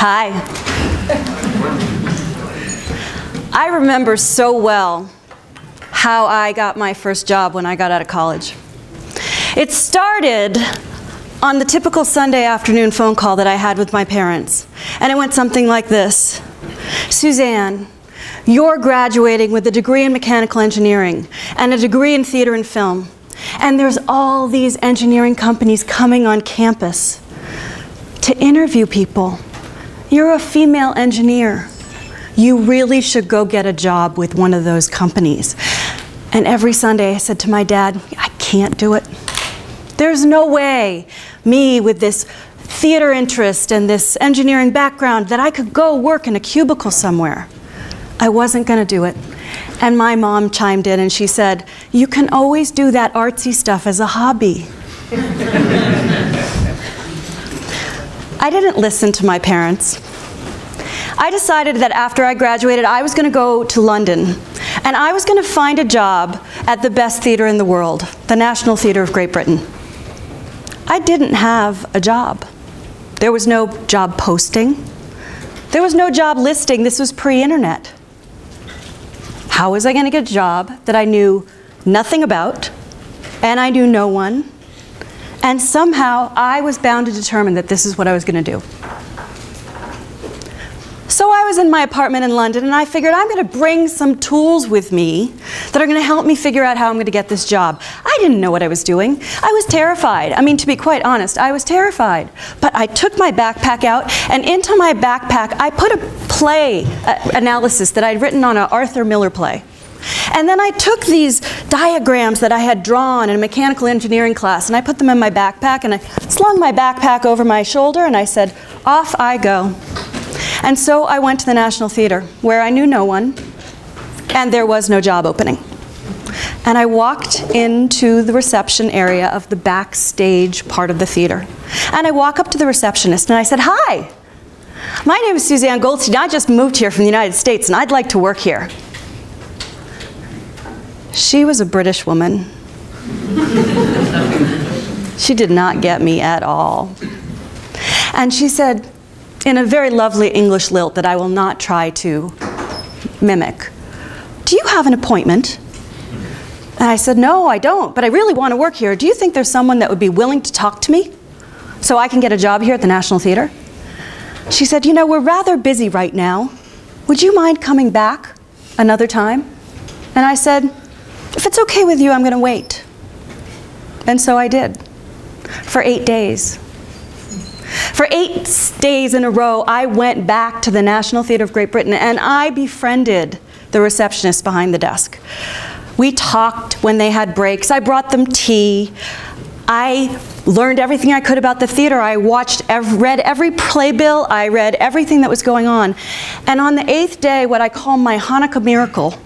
Hi. I remember so well how I got my first job when I got out of college. It started on the typical Sunday afternoon phone call that I had with my parents. And it went something like this Susanne, you're graduating with a degree in mechanical engineering and a degree in theater and film. And there's all these engineering companies coming on campus to interview people. You're a female engineer. You really should go get a job with one of those companies. And every Sunday I said to my dad, I can't do it. There's no way me with this theater interest and this engineering background that I could go work in a cubicle somewhere. I wasn't going to do it. And my mom chimed in and she said, You can always do that artsy stuff as a hobby. I didn't listen to my parents. I decided that after I graduated, I was going to go to London and I was going to find a job at the best theater in the world, the National Theatre of Great Britain. I didn't have a job. There was no job posting. There was no job listing. This was pre internet. How was I going to get a job that I knew nothing about and I knew no one? And somehow I was bound to determine that this is what I was going to do. So I was in my apartment in London and I figured I'm going to bring some tools with me that are going to help me figure out how I'm going to get this job. I didn't know what I was doing. I was terrified. I mean, to be quite honest, I was terrified. But I took my backpack out and into my backpack I put a play uh, analysis that I'd written on an Arthur Miller play. And then I took these diagrams that I had drawn in a mechanical engineering class and I put them in my backpack and I slung my backpack over my shoulder and I said, off I go. And so I went to the National Theater, where I knew no one, and there was no job opening. And I walked into the reception area of the backstage part of the theater. And I walk up to the receptionist and I said, Hi, my name is Susanne Goldstein. I just moved here from the United States and I'd like to work here. She was a British woman. she did not get me at all. And she said, in a very lovely English lilt that I will not try to mimic. Do you have an appointment? And I said, No, I don't, but I really want to work here. Do you think there's someone that would be willing to talk to me so I can get a job here at the National Theater? She said, You know, we're rather busy right now. Would you mind coming back another time? And I said, If it's okay with you, I'm going to wait. And so I did for eight days. For eight days in a row, I went back to the National Theatre of Great Britain and I befriended the receptionist behind the desk. We talked when they had breaks. I brought them tea. I learned everything I could about the theater. I watched, read every playbill. I read everything that was going on. And on the eighth day, what I call my Hanukkah miracle,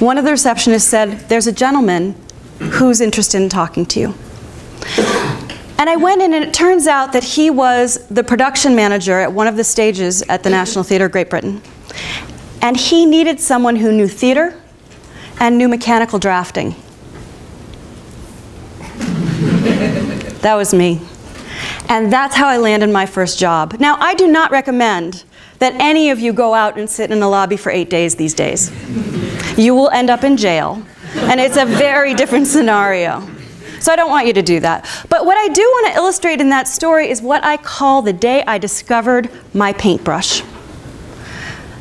one of the receptionists said, There's a gentleman who's interested in talking to you. And I went in, and it turns out that he was the production manager at one of the stages at the National Theatre of Great Britain. And he needed someone who knew theater and knew mechanical drafting. that was me. And that's how I landed my first job. Now, I do not recommend that any of you go out and sit in a lobby for eight days these days. You will end up in jail. And it's a very different scenario. So I don't want you to do that. But what I do want to illustrate in that story is what I call the day I discovered my paintbrush.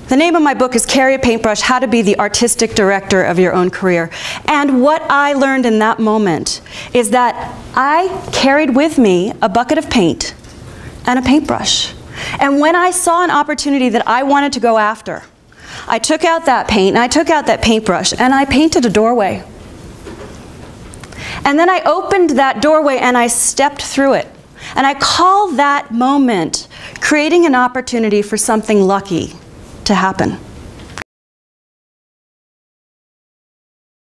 The name of my book is Carry a Paintbrush How to Be the Artistic Director of Your Own Career. And what I learned in that moment is that I carried with me a bucket of paint and a paintbrush. And when I saw an opportunity that I wanted to go after, I took out that paint and I took out that paintbrush and I painted a doorway. And then I opened that doorway and I stepped through it. And I call that moment creating an opportunity for something lucky to happen.